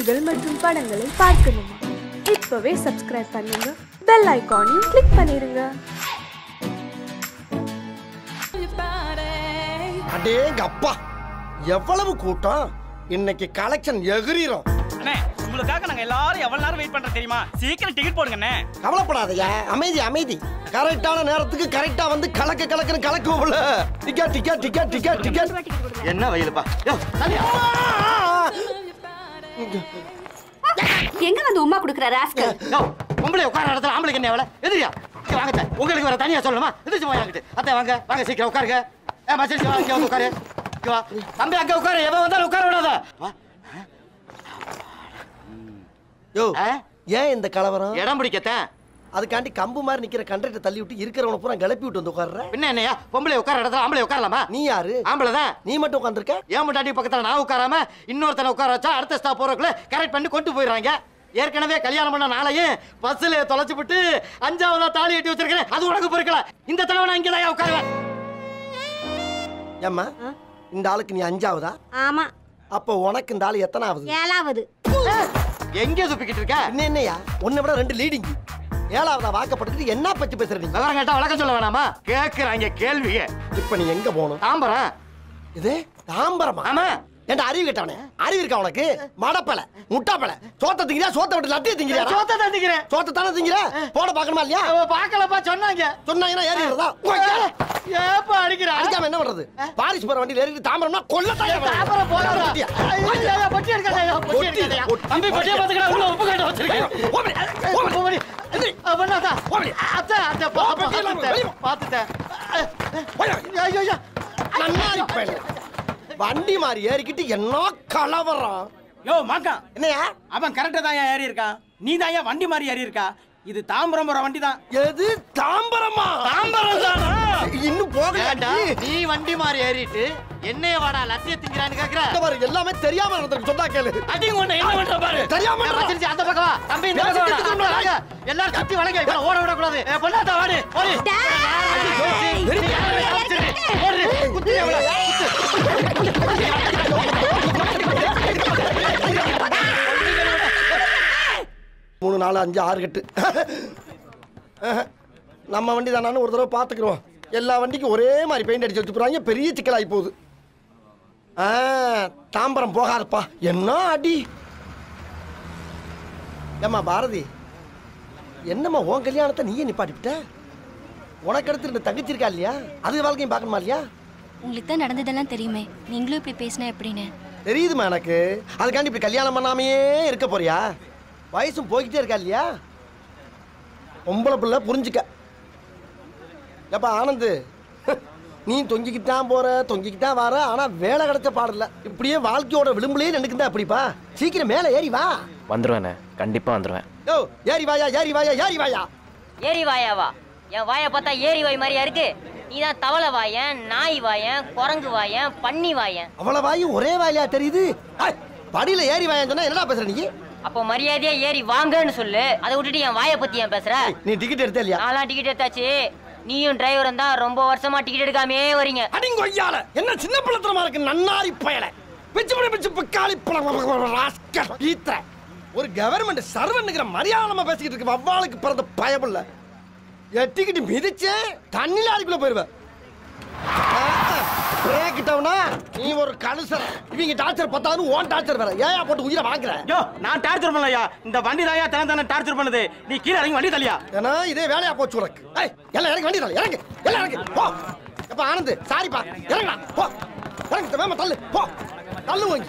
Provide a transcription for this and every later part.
செய்திகள் மற்றும் படங்களை பார்க்கணுமா? இப்பவே சப்ஸ்கிரைப் பண்ணுங்க. பெல் ஐகானையும் கிளிக் பண்ணிருங்க. அடேங்க அப்பா. எவ்வளவு கூட்டம்? இன்னைக்கு கலெக்ஷன் எகிரிரும். அண்ணே உங்களுக்காக நாங்க எல்லாரும் எவ்வளவு நேரம் வெயிட் பண்றோம் தெரியுமா? சீக்கிரம் டிக்கெட் போடுங்க அண்ணே. கவலைப்படாதயா. அமைதி அமைதி. கரெக்டான நேரத்துக்கு கரெக்டா வந்து கலக்க கலக்குன்னு கலக்குவோம்ல. Ticket ticket ticket ticket ticket என்ன வெயிலுப்பா? எங்க வந்து உமா குடுக்குற ராஸ்கல் பொம்பளை உட்கார இடத்துல ஆம்பளைக்கு என்ன வேலை? எதிரியா இங்க வாங்க அத்தை. உங்களுக்கு வேற தனியா சொல்லணுமா? எதிர்த்து போய் வாங்கிட்டு. அத்தை வாங்க வாங்க சீக்கிரம் உட்காருங்க. ஏ மச்சான் வா இங்க உட்காரு. இங்க வா. தம்பி அங்க உட்காரு. எவன் வந்தாலும் உட்கார விடாத. வா. யோ? ஏன் இந்த கலவரம்? இடம் பிடிக்கத்தேன். அதுக்காண்டி கம்பு மாதிரி நிக்கிற கண்டக்டர் தள்ளி விட்டு இருக்கிறவன பூரா கிளப்பி விட்டு வந்து உட்கார்ற. பின்ன என்னையா பொம்பளை உட்கார இடத்துல ஆம்பளை உட்காரலாமா? நீ யாரு? ஆம்பளை தான் நீ மட்டும் உட்காந்துருக்க ஏன் முட்டாட்டி பக்கத்துல நான் உட்காராம இன்னொருத்தனை உட்கார வச்சா அடுத்த ஸ்டாப் போறதுக்குள்ள கரெக்ட் பண்ணி கொண்டு போயிடுறாங்க. ஏற்கனவே கல்யாணம் பண்ண நாளையும் பஸ்ல தொலைச்சு விட்டு அஞ்சாவதா தாலி கட்டி வச்சிருக்கிறேன். அது உனக்கு பொறுக்கல. இந்த தடவை நான் இங்கே தான் உட்காருவேன். ஏம்மா இந்த ஆளுக்கு நீ அஞ்சாவதா? ஆமா. அப்போ உனக்கு இந்த ஆளு எத்தனாவது? ஏழாவது. எங்கே துப்பிக்கிட்டு இருக்க? என்ன என்னையா உன்னை விட ரெண்டு லீடிங் ஏழாவதா வாக்கப்பட்டுட்டு என்ன பத்தி பேசுற நீ விவரம் கேட்டா வழக்கம் சொல்ல வேணாமா? கேக்குறாங்க கேள்விங்க இப்ப நீ எங்க போகணும்? தாம்பரம். இது தாம்பரமா? ஆமா. ஏன்டா அறிவு கேட்டவனே? அறிவு இருக்கா உனக்கு? மடப்பல முட்டாப்பல. சோத்த திங்கிறியா? சோத்த விட்டு லட்டிய திங்கிறியா? சோத்த தந்துக்கிறேன் சோத்த தானே திங்கிற? போட பாக்கணுமா இல்லையா? பாக்கலப்பா சொன்னாங்க. சொன்னாங்கன்னா ஏறி வருதா? ஏப்பா அடிக்கிற? அடிக்காம என்ன பண்றது? பாரிஸ் போற வண்டியில ஏறிட்டு தாம்பரம்னா கொல்ல தாம்பரம் போறாரா பொட்டி எடுக்காதயா பொட்டி. எடுக்காதயா தம்பி பொட்டியை பாத்துக்கடா உள்ள உப்பு கட்ட வச்சிருக்கேன். வண்டி மாதிரி ஏறிக்கிட்டு என்ன கலவரம்? யோ மாக்கா. என்னையா? அவன் கரெக்டா தான் ஏறி இருக்கான் நீ தான் வண்டி மாதிரி ஏறி இருக்கா இது தாம்பரம் போற வண்டி தான் எது? தாம்பரமா? தாம்பரம் தானா இன்னும் ஏண்டா நீ? வண்டி மாதிரி ஏறிட்டு என்னைய வாடா லத்திய திங்கிறான்னு கேக்குற? இந்த பாரு எல்லாமே தெரியாம நடந்திருக்கு சொன்னா கேளு. அடிங்க உன்னை என்ன பண்ற பாரு? தெரியாம ஏய், நடந்தா- மச்சினிச்சி, அந்த பக்கம் வா. தம்பி இந்த பக்கம் வாடா. அந்த வாங்க. எல்லாரும் சுத்தி வளைங்க இவனை ஓட விடக்கூடாது. ஏ, பொண்ணாத்தா வாடி ஓடி ஓடு குத்தி அவளை குத்து மூணு நாலு அஞ்சு ஆறு கட்டு. நம்ம வண்டி தானான்னு ஒரு தடவை பார்த்துக்குறோம். எல்லா வண்டிக்கும் ஒரே மாதிரி பெயிண்ட் அடிச்சு வச்சு போறாங்க பெரிய சிக்கலாகி போகுது. ஆ தாம்பரம் போகாதப்பா. என்ன அடி? ஏம்மா பாரதி என்னம்மா உன் கல்யாணத்தை நீயே நிப்பாட்டிவிட்ட உனக்கு அடுத்து ரெண்டு தங்கச்சி இருக்கா இல்லையா? அது வாழ்க்கையும் பார்க்கணுமா இல்லையா? உங்களுக்கு தான் நடந்ததெல்லாம் தெரியுமே. நீங்களும் இப்படி பேசினா எப்படின்னு. தெரியுதுமா எனக்கு. அதுக்காண்டி இப்படி கல்யாணம் பண்ணாமையே இருக்க போறியா? வயசும் போய்கிட்டே இருக்கா இல்லையா? பொம்பளை பிள்ளை புரிஞ்சுக்க. ஏப்பா ஆனந்து நீ தொங்கிக்கிட்டு தான் போற தொங்கிக்கிட்டு தான் வர ஆனா வேலை கிடைச்ச பாடல இப்படியே வாழ்க்கையோட விளிம்புலயே நினைக்குதா அப்படிப்பா சீக்கிரம் மேலே ஏறி வா. வந்துருவேண்ணே கண்டிப்பாக வந்துடுவேன் யோ ஏறி வாயா ஏறி வாயா ஏறி வாயா. ஏரி வாயாவா என் வாயை பார்த்தா ஏரி வாய் மாதிரியா இருக்கு? நீ தான் தவளை வாயன் நாய் வாயன் குரங்கு வாயன் பன்னி வாயன். அவ்வளவு வாயு ஒரே வாயிலா தெரியுது? படியில ஏறி வாயான்னு சொன்னா என்னடா பேசுற நீ? அப்போ மரியாதையா ஏறி வாங்கன்னு சொல்லு. அதை விட்டுட்டு என் வாயை பத்தி ஏன் பேசுற? நீ டிக்கெட் எடுத்த இல்லையா? நான்லாம் டிக்கெட் எடுத்தாச்சு. நீயும் டிரைவரும் தான் ரொம்ப வருஷமா டிக்கெட் எடுக்காமே வரீங்க. அடிங்கொய்யால என்ன சின்ன பிள்ளைத்தனமா இருக்கு நன்னாரி பயல. பிச்சு பிடி பிச்சு பிக்காளி பழம் ராஸ்கல் ஈத்திர ஒரு கவர்மெண்ட் சர்வன்னுங்கிற மரியாதை நம்ம பேசிக்கிட்டு இருக்கு வவ்வாளுக்கு பிறந்த பயமில்ல எட்டிக்கிட்டு மிதிச்சே தண்ணில அதுக்குள்ள போயிருவேன் பிரேக்கிட்டவனா நீ ஒரு கலுசர் இவங்க டார்ச்சர் பத்தாது ஓன் டார்ச்சர் வேற. ஏன் போட்டு உயிரை வாங்குற? யோ நான் டார்ச்சர் பண்ணலையா இந்த வண்டி தாயா தினம் தானே டார்ச்சர் பண்ணுது. நீ கீழே இறங்கி வண்டி தள்ளியா? ஏன்னா இதே வேலையா போச்சு உனக்கு. ஏய் எல்லாம் இறங்கி வண்டி தள்ளு. இறங்கு. எல்லாம் இறங்கு. போ. எப்ப ஆனந்த் சாரிப்பா இறங்கடா. போ. இறங்கு வேமா தள்ளு. போ. தள்ளு வாங்கி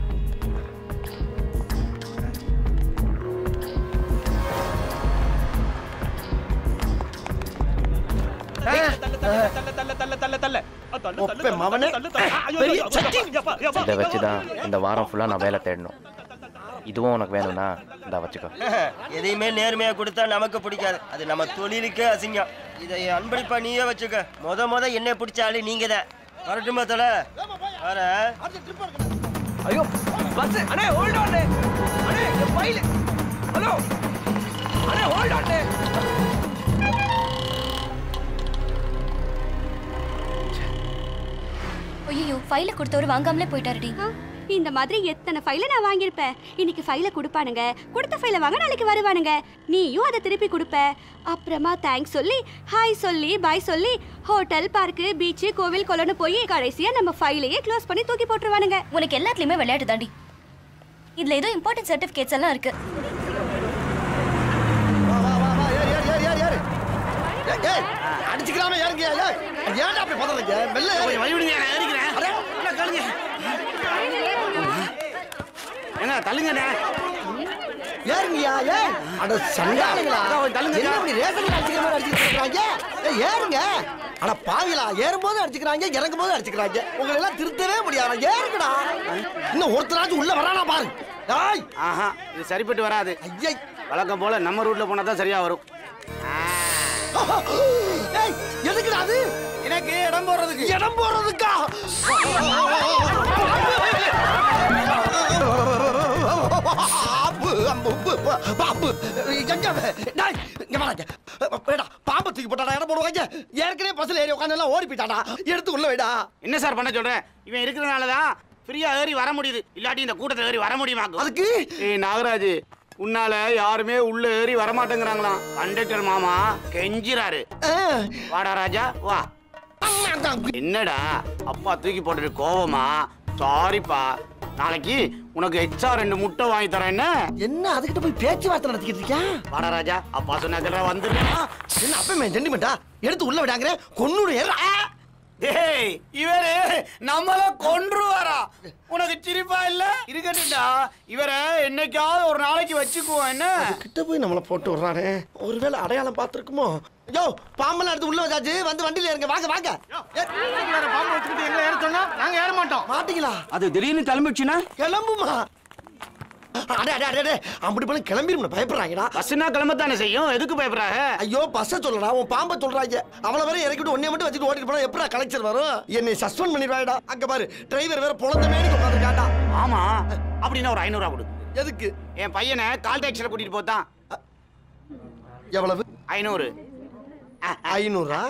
இதை வச்சு தான் இந்த வாரம் ஃபுல்லாக நான் வேலை தேடணும் இதுவும் உனக்கு வேணும்னா இந்த வச்சுக்கோ எதையுமே நேர்மையா கொடுத்தா நமக்கு பிடிக்காது அது நம்ம தொழிலுக்கே அசிங்கம் இதை அன்பளிப்பா நீயே வச்சுக்க முத முத என்ன பிடிச்சாலும் நீங்க தான் வரட்டுமா தல வர ஐயோ பஸ் அண்ணே ஹோல்ட் ஆன் அண்ணே ஃபைல் ஹலோ அண்ணே ஹோல்ட் ஆன் ஐயோ ஃபைலை கொடுத்தவர் வாங்காமலே போயிட்டாருடி. இந்த மாதிரி எத்தனை ஃபைலை நான் வாங்கியிருப்பேன். இன்னைக்கு ஃபைலை கொடுப்பானுங்க. கொடுத்த ஃபைலை வாங்க நாளைக்கு வருவானுங்க. நீயும் அதை திருப்பி கொடுப்ப. அப்புறமா தேங்க்ஸ் சொல்லி ஹாய் சொல்லி பாய் சொல்லி ஹோட்டல் பார்க்கு பீச்சு கோவில் கொலன்னு போய் கடைசியா நம்ம ஃபைலையே க்ளோஸ் பண்ணி தூக்கி போட்டுருவானுங்க. உனக்கு எல்லாத்துலயுமே விளையாட்டு தாண்டி. இதுல ஏதோ இம்பார்ட்டன்ட் சர்டிபிகேட்ஸ் எல்லாம் இருக்கு. அடிச்சுக்கலாமே ஏறுங்க ஏய் ஏன்டா அப்படி பதறீங்க? ஏறு. வழி விடுங்க அடே, என்ன தள்ளுங்கண்ணே. ஏறுங்கய்யா ஏய் அட சண்டாளுங்களா தள்ளுங்க. என்ன இப்படி ரேஷன் அடிச்சுக்கிற மாதிரி ஏய் ஏறுங்க. அட பாவிலா ஏறும்போது அடிச்சுக்கிறாங்க இறங்கும் போது அடிச்சுக்கிறாங்க. உங்களை எல்லாம் திருத்தவே முடியாது? ஏறுங்கடா. இன்னும் ஒருத்தராச்சும் உள்ள வரானா பாரு. ஏய். ஆஹா இது சரிப்பட்டு வராது. ஐயை. வழக்கம் போல நம்ம ரூட்ல போனா தான் சரியா வரும். எதுக்குடா அது? எனக்கு இடம் போடுறதுக்கு. இடம் போறதுக்கா பாம்பு, பாம்பு. தூக்கி போட்டாடா, இடம் போடுவாங்க. ஏற்கனவே பஸ்ல ஏறி உட்கார்ந்து எல்லாம் ஓடி போயிட்டாடா. எடுத்து உள்ள வைடா. என்ன சார் பண்ண சொல்றேன்? இவன் இருக்கிறதுனால தான் ஃப்ரீயா ஏறி வர முடியுது. இல்லாட்டி இந்த கூட்டத்தில் ஏறி வர முடியுமாக்கும் அதுக்கு? ஏய் நாகராஜ் உன்னால யாருமே உள்ள ஏறி வர மாட்டேங்கிறாங்களாம் கண்டக்டர் மாமா கெஞ்சிராரு ஆ, வாடா ராஜா வா. என்னடா அப்பா தூக்கி போட்டுட்டு கோவமா? சாரிப்பா நாளைக்கு உனக்கு எக்ஸ்ட்ரா ரெண்டு முட்டை வாங்கி தரேன் என்ன? என்ன அதுகிட்ட போய் பேச்சுவார்த்தை நடத்திக்கிட்டு இருக்கியா? வாடா ராஜா அப்பா சொன்னாக்கல வந்துடுறேன். என்ன அப்பமே ஜென்டிமெண்டா எடுத்து உள்ள விடாங்கிற கொன்னூறு ஏறா டேய் இவரு நம்மள கொன்றுவாரா? உனக்கு சிரிப்பா இல்ல? இருக்கட்டும்டா. இவரை என்னைக்காவது ஒரு நாளைக்கு வச்சுக்குவோம் என்ன? கிட்ட போய் நம்மள போட்டு விடுறானே. ஒருவேளை அடையாளம் பார்த்துருக்குமோ? யோ பாம்பெல்லாம் எடுத்து உள்ள வச்சாச்சு வந்து வண்டியில இருங்க வாங்க வாங்க. பாம்பு வச்சுக்கிட்டு எங்களை ஏற சொன்னா நாங்க ஏற மாட்டோம். மாட்டீங்களா? அது திடீர்னு கிளம்பிடுச்சுன்னா? கிளம்புமா? அப்படி பண்ணி கிளம்பிடும் பயப்படுறாங்கடா. பஸ்னா கிளம்பத்தானே செய்யும்? எதுக்கு பயப்படுறாங்க? ஐயோ பஸ்ஸ சொல்லடா உன் பாம்பை சொல்றாங்க. அவளை வரை இறக்கிட்டு ஒன்னே மட்டும் வச்சுட்டு ஓட்டிட்டு போனா எப்படா கலெக்டர் வரும்? என்னை சஸ்பெண்ட் பண்ணிடுவாடா அங்க பாரு டிரைவர் வேற பொழந்த மேடி உட்காந்துருக்காண்டா ஆமா. அப்படின்னா ஒரு ஐநூறுவா கொடு. எதுக்கு? என் பையனை கால் டாக்ஸில கூட்டிட்டு போத்தான். எவ்வளவு? ஐநூறு. ஐநூறா?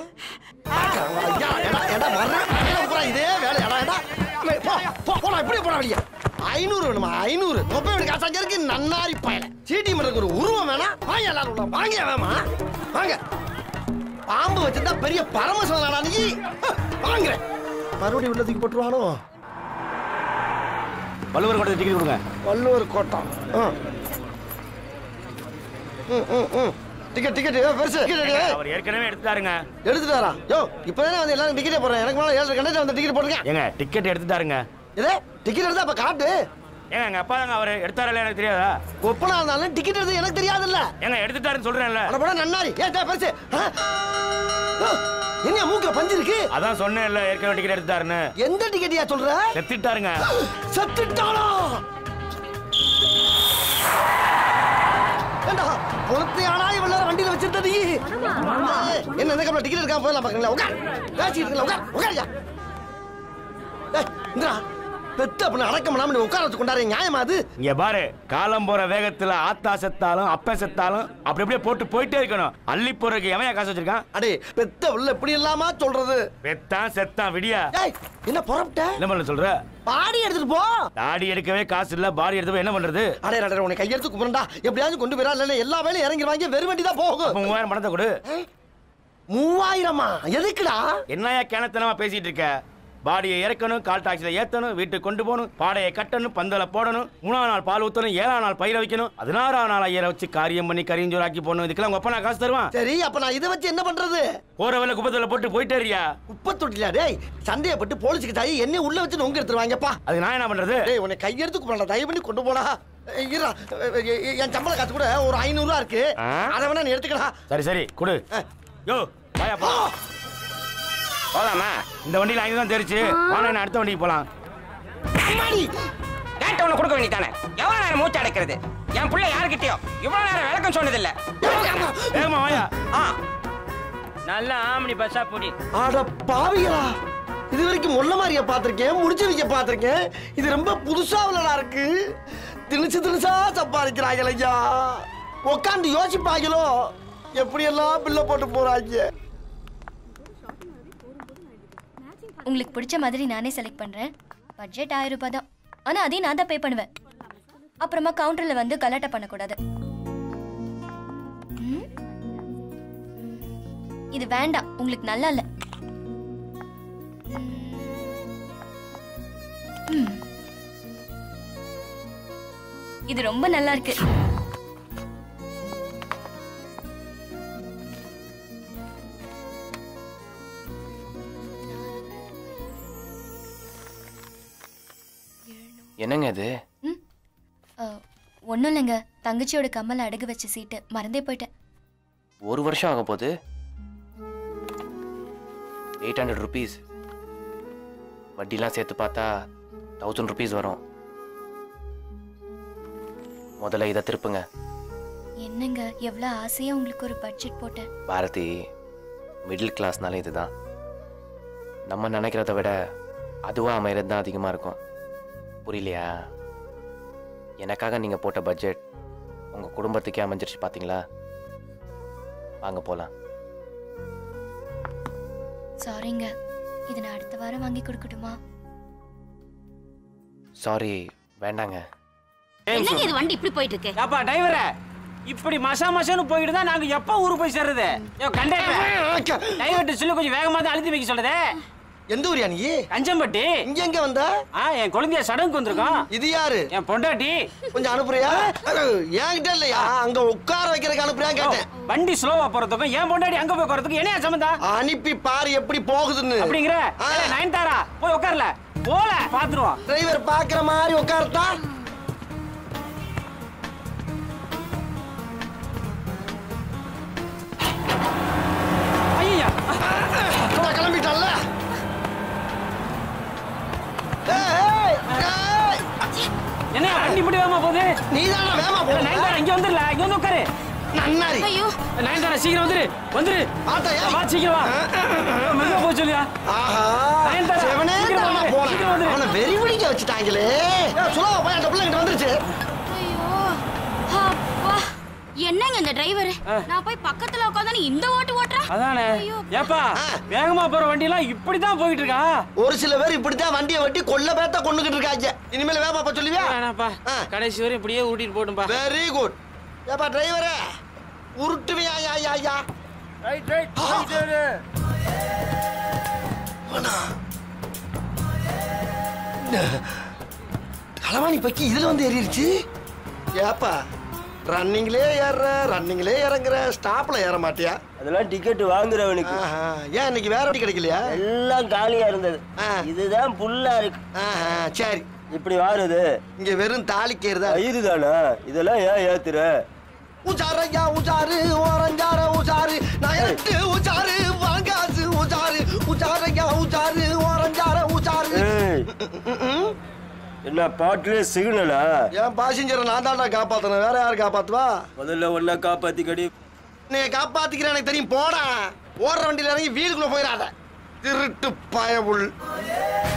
இதே வேலை, எடா, எடா. மே, போ, போ, போடா, இப்படியே போடா வெளிய. ஐநூறு வேணுமா? ஐநூறு. தொப்பையோட காசாங்க இருக்கு நன்னாரி பயல. சீட்டி மரத்துக்கு ஒரு உருவம் வேணாம் வாங்க எல்லாரும் உள்ள வாங்க வேமா வாங்க. பாம்பு வச்சிருந்தா பெரிய பரமசிவனாடா நீ. வாங்க மறுபடியும் உள்ள தூக்கி போட்டுருவானோ? வள்ளுவர் கூட டிக்கெட் கொடுங்க. வள்ளுவர் கோட்டம் ஆ. ம், ம், ம். Ticket ticket. பெருசு. டிக்கெட் அவர் ஏற்கனவே எடுத்துட்டாருங்க. எடுத்துட்டாரா? யோ இப்பதானே வந்து எல்லாரும் டிக்கெட்டே போடுறேன். எனக்கு மேல ஏழு கண்டக்டர் வந்து டிக்கெட் போடுங்க ஏங்க டிக்கெட் எடுத்துட்டாருங்க. இதே டிக்கெட் எடுத்தா அப்ப காட்டு. ஏங்க எங்க அப்பா தாங்க அவரு. எடுத்தாரல எனக்கு தெரியாதா? ஒப்பனா இருந்தாலும் டிக்கெட் எடுத்து எனக்கு தெரியாதுல்ல. ஏங்க எடுத்துட்டாருன்னு சொல்றேன்ல. அட போட நன்னாரி. ஏ டேய், பெருசு. என்ன மூக்குல பஞ்சு இருக்கு? அதான் சொன்னேன்ல ஏற்கனவே டிக்கெட் எடுத்துட்டாருன்னு. எந்த டிக்கெட்டியா சொல்ற? செத்துட்டாருங்க. செத்துட்டாளா? ஏண்டா பொறுத்தையானா இவ்வளவு நேரம் வண்டியில வச்சிருந்த நீ என்ன இந்த டிக்கெட் எடுக்காம போயிடலாம் பாக்கீங்களா உட்கார். பேசிட்டு இருக்கல உட்கார். பெத்த அப்படின்னு அடக்கம் பண்ணாம நீ உட்கார வச்சு கொண்டாரு நியாயமா அது? இங்க பாரு காலம் போற வேகத்துல ஆத்தா செத்தாலும் அப்ப செத்தாலும் அப்படி அப்படியே போட்டு போயிட்டே இருக்கணும். அள்ளி போறதுக்கு எவன் காசு வச்சிருக்கான்? அடே பெத்த உள்ள இப்படி இல்லாம சொல்றது? வெத்தான் செத்தான் விடியா. ஏய் என்ன புறப்பட்ட? என்ன பண்ண சொல்ற? பாடி எடுத்துட்டு போ. தாடி எடுக்கவே காசு இல்ல பாடி எடுத்து என்ன பண்றது? அடே அடே உன்னை கையெடுத்து கும்பிடா எப்படியாவது கொண்டு போயிடா இல்ல எல்லா வேலையும் இறங்கிடுவாங்க வெறும் வண்டி தான் போகும். மூவாயிரம் பணத்தை கொடு. மூவாயிரமா? எதுக்குடா? என்னையா கிணத்தனமா பேசிட்டு இருக்க? பாடியை இறக்கணும் கால் டாக்ஸில ஏத்தணும் வீட்டுக்கு கொண்டு போகணும் பாடையை கட்டணும் பந்தல போடணும் மூணாம் நாள் பால் ஊத்தணும் ஏழாம் நாள் பயிர வைக்கணும் பதினாறாம் நாள் ஐயரை வச்சு காரியம் பண்ணி கரிஞ்சோராக்கி போடணும். இதுக்கெல்லாம் உங்க அப்பா நான் காசு தருவான். சரி அப்ப நான் இதை வச்சு என்ன பண்றது? போற வேலை குப்பத்துல போட்டு போயிட்டேரியா குப்பை தொட்டில டேய் சந்தேகப்பட்டு போலீஸுக்கு தாயி என்ன உள்ள வச்சு நொங்க எடுத்துருவாங்கப்பா அது நான் என்ன பண்றது? டேய் உன்னை கையெடுத்து கும்பிடலாம் தயவு பண்ணி கொண்டு போடா. என் சம்பள காசு கூட ஒரு ஐநூறு ரூபா இருக்கு? அதை வேணா நீ எடுத்துக்கடா சரி சரி கொடு. யோ வாயா போ போலாமா? இந்த வண்டியில ஐந்து தான் தெரிச்சு. வாங்க நான் அடுத்த வண்டிக்கு போலாம். கேட்டவன கொடுக்க வேண்டியதானே எவ்வளவு நேரம் மூச்சு அடைக்கிறது? என் பிள்ளை யாருக்கிட்டயோ? இவ்வளவு நேரம் விளக்கம் சொன்னதில்ல. வேகமா வாயா. ஆ. நல்ல ஆம்னி பஸ்ஸா புடி. அட பாவிகளா! இது வரைக்கும் முள்ள மாதிரிய பார்த்திருக்கேன் முடிச்சு வைக்க பார்த்திருக்கேன். இது ரொம்ப புதுசா உள்ளதா இருக்கு? திணிச்சு திணிச்சா சம்பாதிக்கிறாங்க ஐயா உட்காந்து யோசிப்பாங்களோ எப்படியெல்லாம் பில்ல போட்டு போறாங்க உங்களுக்கு பிடிச்ச மாதிரி நானே செலக்ட் பண்ணுறேன் பட்ஜெட் ஆயிரம் ரூபாய் தான். ஆனால் அதையும் நான் தான் பே பண்ணுவேன். அப்புறமா கவுண்டரில் வந்து கலாட்டா பண்ணக்கூடாது. இது வேண்டாம். உங்களுக்கு நல்லா இல்லை. இது ரொம்ப நல்லா இருக்கு. என்னங்க இது? ஒன்றும் இல்லைங்க தங்கச்சியோட கம்மலை அடகு வச்ச சீட்டு. மறந்தே போயிட்டேன். ஒரு வருஷம் ஆக போகுது. எயிட் ஹண்ட்ரட் ருபீஸ் வட்டிலாம் சேர்த்து பார்த்தா தௌசண்ட் ருபீஸ் வரும். முதல்ல இதை திருப்புங்க. என்னங்க எவ்வளோ ஆசையா உங்களுக்கு ஒரு பட்ஜெட் போட்டேன். பாரதி மிடில் கிளாஸ்னாலே இதுதான். நம்ம நினைக்கிறத விட அதுவாக அமைகிறது தான் அதிகமாக இருக்கும். புரியலையா எனக்காக நீங்கள் போட்ட பட்ஜெட் உங்கள் குடும்பத்துக்கே அமைஞ்சிருச்சு பார்த்தீங்களா வாங்க போகலாம் சாரிங்க இது நான் அடுத்த வாரம் வாங்கி கொடுக்கட்டுமா சாரி வேண்டாங்க என்னங்க இது வண்டி இப்படி போயிட்டு இருக்கு அப்பா டிரைவரே இப்படி மசா மசான்னு போயிட்டு தான் நாங்க எப்ப ஊருக்கு போய் சேர்றது கண்டக்டர் டிரைவர்ட்ட சொல்லி கொஞ்சம் வேகமா தான் அழுத்தி வைக்க சொல்லுதே எந்த ஊரியா நீ? கஞ்சம்பட்டி. இங்க எங்க வந்த? ஆ என் குழந்தைய சடங்குக்கு வந்திருக்கோம். இது யாரு? என் பொண்டாட்டி. கொஞ்சம் அனுப்புறியா? என்கிட்ட இல்லையா? அங்க உட்கார வைக்கிறதுக்கு அனுப்புறியா கேட்டேன். வண்டி ஸ்லோவா போறதுக்கும் என் பொண்டாட்டி அங்க போய் போறதுக்கும் என்ன சம்பந்தம் அனுப்பி பாரு எப்படி போகுதுன்னு. அப்படிங்கிற? நயன்தாரா போய் உட்கார்ல. போல பாத்துருவோம். டிரைவர் பாக்குற மாதிரி உட்காரட்டா? நன்னாரி ஐயோ. நயன்தாரா சீக்கிரம் வந்துரு. வந்துரு. ஆத்தாயா? வா சீக்கிரம் வா. மெதுவா போக சொல்லியா. ஆஹா. நயன்தாரா, சிவனே தானா வந்துரு. அவனை வெறி பிடிக்க வச்சுட்டாங்களே. ஏய், சுலா போய் அந்த பிள்ளை கிட்ட வந்துருச்சு. ஐயோ. அப்பா. என்னங்க இந்த டிரைவர்? நான் போய் பக்கத்துல உட்காந்து இந்த ஓட்டு ஓட்டுறேன் அதானே. ஐயோ. ஏப்பா. வேகமா போற வண்டி எல்லாம் இப்படிதான் போயிட்டு இருக்கா ஒரு சில பேர் இப்படித்தான் வண்டியை வெட்டி கொல்ல பேத்த கொண்டுகிட்டு இருக்காங்க. இனிமேல் வேகமா போக சொல்லுவியா? வேணாப்பா ஆ. கடைசி வரை இப்படியே ஊட்டிட்டு போட்டும்பா வெரி குட் ஏப்பா டிரைவரே. உருட்டுவியா யா யா யா ரைட் ரைட் களவாணி பக்கி இதுல வந்து ஏறிடுச்சு ஏப்பா ரன்னிங்லே ஏறுற ரன்னிங்லே இறங்குற ஸ்டாப்ல ஏற மாட்டியா? அதெல்லாம் டிக்கெட் வாங்குறவனுக்கு. ஆஹா. ஏன் இன்னைக்கு வேற வண்டி கிடைக்கலையா? எல்லாம் காலியா இருந்தது. ஆ. இதுதான் புல்லா இருக்கு. சரி. இப்படி வாருது. இங்க வெறும் தாலிக்கேறுதா ஐயரு தானா? இதெல்லாம் ஏன் ஏத்துற? உச்சாரையா உச்சாரு ஓரஞ்சார உச்சாரு நயட்டு உச்சாரு வாங்காசு உச்சாரு உச்சாரையா உச்சாரு ஓரஞ்சார ஏய், என்ன பாட்டுல சிக்னலா? என் பாசஞ்சரை நான் தான்டா காப்பாத்தணும் வேற யார் காப்பாத்துவா? முதல்ல ஒன்னா காப்பாத்தி கடி நீ காப்பாத்திக்கிற எனக்கு தெரியும். போடா. ஓடுற வண்டியில இறங்கி வீலுக்குள்ள போயிடாத. திருட்டு பயவுள்.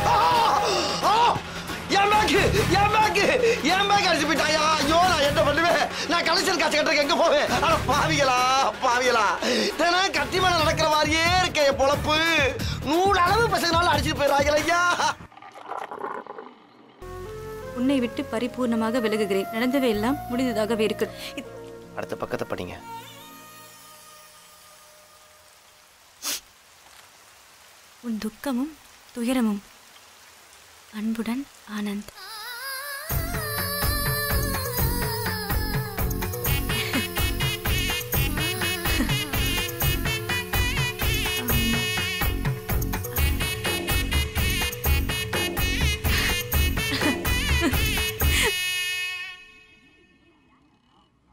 ஆ! என் பேக்கு என் பேக்கு என் பேக் அடிச்சு போயிட்டாயா ஐயோ நான் என்ன பண்ணுவேன்? நான் கலெக்ஷன் காசு கட்டுறதுக்கு எங்க போவேன்? ஆனா பாவிகளா பாவிகளா. தினம் கத்தி மேல நடக்கிற மாதிரியே இருக்க என் பொழப்பு. நூறு அளவு பசங்களால அடிச்சுட்டு போயிடுறாங்க ஐயா. உன்னை விட்டு பரிபூர்ணமாக விலகுகிறேன். நடந்தவை எல்லாம் முடிந்ததாகவே இருக்கு. அடுத்த பக்கத்தை படிங்க. உன் துக்கமும் துயரமும் அன்புடன் ஆனந்த்.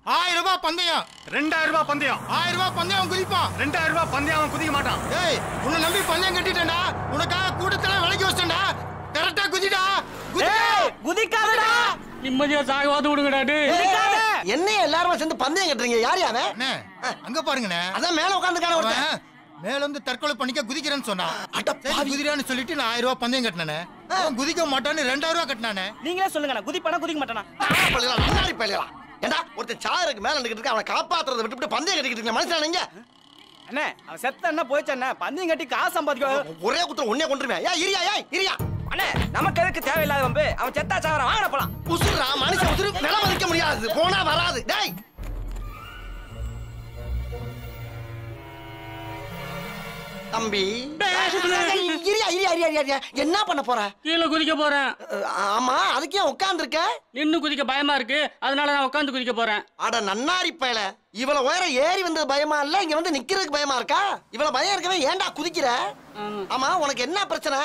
ஆயிரம் ரூபாய் பந்தயம். ரெண்டாயிரம் ரூபாய் பந்தயம். ஆயிரம் ரூபாய் பந்தயம் அவன் குதிப்பான். ரெண்டாயிரம் ரூபாய் பந்தயம் அவன் குதிக்க மாட்டான். ஏய் உன்னை நம்பி பந்தயம் கட்டிட்டேன்டா. உனக்காக கூட்டத்துல குதிக்காதடா! நிம்மதியா சாகவாது விடுங்கடாடு என்ன எல்லாரும் சேர்ந்து பந்தயம் கட்டுறீங்க? யார் அண்ணே அங்க பாருங்கண்ணே. அதான் மேல உட்காந்துக்கான ஒருத்தன். மேல வந்து தற்கொலை பண்ணிக்க குதிக்கிறேன்னு சொன்னான் குதிரான்னு சொல்லிட்டு நான் ஆயிரம் ரூபாய் பந்தயம் கட்டினானே. அவன் குதிக்க மாட்டான்னு ரெண்டாயிரம் ரூபாய் கட்டினானே. நீங்களே சொல்லுங்க குதிப்பானா குதிக்க மாட்டானா? பழகலாம் முன்னாடி பழகலாம் ஏண்டா ஒருத்தன் சாருக்கு மேல நின்னுக்கிட்டு இருக்க அவனை காப்பாத்துறதை விட்டுவிட்டு பந்தயம் கட்டிக்கிட்டு இருக்க மனுஷன் நீங்க? அண்ணே அவன் செத்த என்ன போயிச்சு அண்ணே பந்தயம் கட்டி காசு சம்பாதிக்க ஒரே குத்தம் உன்னே கொண்டுருவேன் ஏன் இரியா ஏன் இரியா. அண்ணே நமக்கு எதுக்கு தேவையில்லாத வம்பு? அவன் செத்தா சாவரம் வாங்க போலாம். உசுரா மனுஷன் உசுரு விலை மதிக்க முடியாது. போனா வராது. டேய். தம்பி. இரியா இரியா இரியா இரியா, என்ன பண்ண போற? கீழே குதிக்க போறேன். ஆமா அதுக்கே உட்கார்ந்து இருக்க நின்னு குதிக்க பயமா இருக்கு. அதனால நான் உட்காந்து குதிக்க போறேன். அட நன்னாரி பயல. இவ்வளவு உயரம் ஏறி வந்தது பயமா இல்ல? இங்க வந்து நிக்கிறதுக்கு பயமா இருக்கா? இவ்வளவு பயம் இருக்கவே ஏன்டா குதிக்கிற? ஆமா உனக்கு என்ன பிரச்சனை?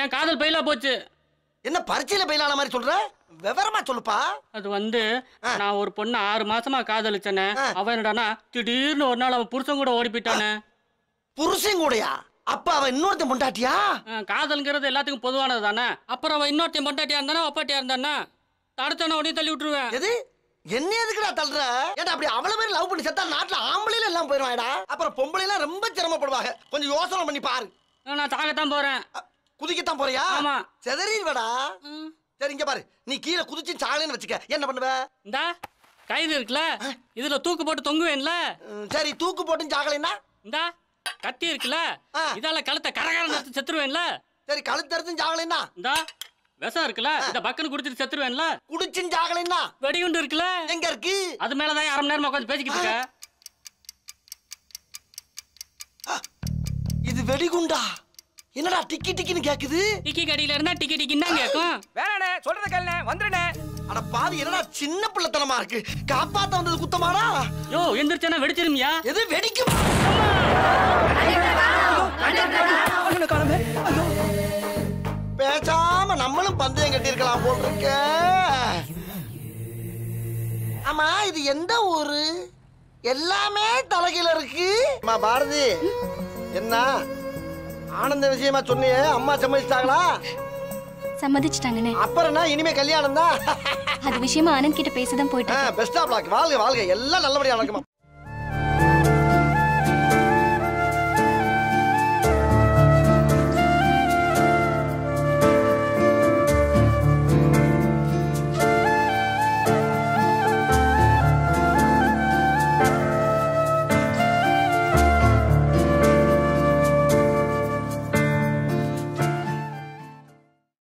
என் காதல் பயிலா போச்சு. என்ன பரீட்சையில பயிலான மாதிரி சொல்ற? விவரமா சொல்லுப்பா. அது வந்து நான் ஒரு பொண்ணு ஆறு மாசமா காதலிச்சேனே அவன் என்னடானா திடீர்னு ஒரு நாள் அவன் புருஷன் கூட ஓடி போயிட்டானே. புருஷன் கூடயா? அப்ப அவன் இன்னொருத்தன் பொண்டாட்டியா? காதல்ங்கிறது எல்லாத்துக்கும் பொதுவானது தானே. அப்புறம் அவன் இன்னொருத்தன் பொண்டாட்டியா இருந்தானே ஒப்பாட்டியா இருந்தானே? தடுத்தானே உடனே தள்ளி விட்டுருவேன். எது? என்ன எதுக்குடா தள்ளுற? ஏன்டா அப்படி அவ்வளவு பேர் லவ் பண்ணி செத்தா நாட்டுல ஆம்பளையில எல்லாம் போயிருவாடா அப்புறம் பொம்பளை எல்லாம் ரொம்ப சிரமப்படுவாங்க. கொஞ்சம் யோசனை பண்ணி பாரு. நான் சாகத்தான் போறேன். குதிக்கத்தான் போறியா? ஆமா. செதறிடுவடா. சரி இங்க பாரு. நீ கீழே குதிச்சு சாலைன்னு வச்சுக்க. என்ன பண்ணுவ? இந்தா கயிறு இருக்குல்ல? இதுல தூக்கு போட்டு தொங்குவேன்ல? சரி தூக்கு போட்டு சாகலைன்னா? இந்தா கத்தி இருக்குல்ல? இதால கழுத்தை கரகரம் எடுத்து செத்துருவேன்ல? சரி கழுத்து எடுத்து சாகலைன்னா? இந்தா விஷம் இருக்குல்ல? இந்த பக்கன்னு குடிச்சிட்டு செத்துருவேன்ல? குடிச்சுன்னு சாகலைன்னா? வெடிகுண்டு இருக்குல்ல? எங்க இருக்கு? அது மேலதான் அரை மணி நேரமா உட்காந்து பேசிக்கிட்டு இருக்க இது வெடிகுண்டா? என்னடா டிக்கி டிக்கின்னு கேக்குது? டிக்கி கடியில இருந்தா டிக்கி டிக்கின்னு தான் கேட்கும் வேணாண்ணே சொல்றத கேளுண்ணே வந்துருண்ணே. அட பாவி என்னடா சின்ன பிள்ளைத்தனமா இருக்கு? காப்பாத்த வந்தது குத்தமாடா? யோ எந்திரிச்சானா வெடிச்சிருமியா? எது வெடிக்கும்? பேசாம நம்மளும் பந்தயம் கட்டியிருக்கலாம் போல் இருக்க ஆமா இது எந்த ஊரு? எல்லாமே தலைகீழ இருக்கு. அம்மா பாரதி என்ன? ஆனந்த விஷயமா சொன்னியே அம்மா சம்மதிச்சிட்டாங்களா? சம்மதிச்சிட்டாங்கண்ணே. அப்புறம் என்ன இனிமே கல்யாணம் தான் அது விஷயமா ஆனந்த் கிட்ட பேசதான் போயிட்டு பெஸ்ட் ஆஃப் வாழ்க வாழ்க. எல்லாம் நல்லபடியா நடக்குமா?